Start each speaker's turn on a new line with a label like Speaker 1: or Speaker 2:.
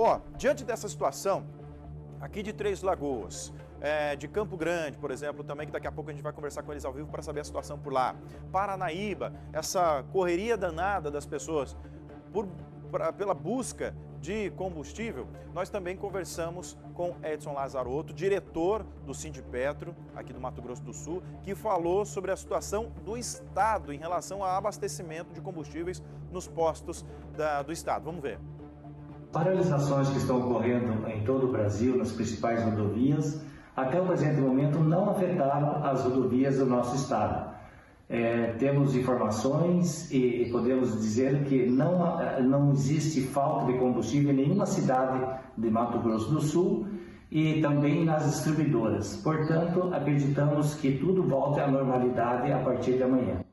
Speaker 1: Ó, diante dessa situação, aqui de Três Lagoas, é, de Campo Grande, por exemplo, também, que daqui a pouco a gente vai conversar com eles ao vivo para saber a situação por lá. Paranaíba, essa correria danada das pessoas por, pra, pela busca de combustível, nós também conversamos com Edson Lazarotto, diretor do Sindipetro, aqui do Mato Grosso do Sul, que falou sobre a situação do Estado em relação ao abastecimento de combustíveis nos postos da, do Estado. Vamos ver.
Speaker 2: Paralisações que estão ocorrendo em todo o Brasil, nas principais rodovias, até o presente momento não afetaram as rodovias do nosso estado. É, temos informações e podemos dizer que não, não existe falta de combustível em nenhuma cidade de Mato Grosso do Sul e também nas distribuidoras. Portanto, acreditamos que tudo volte à normalidade a partir de amanhã.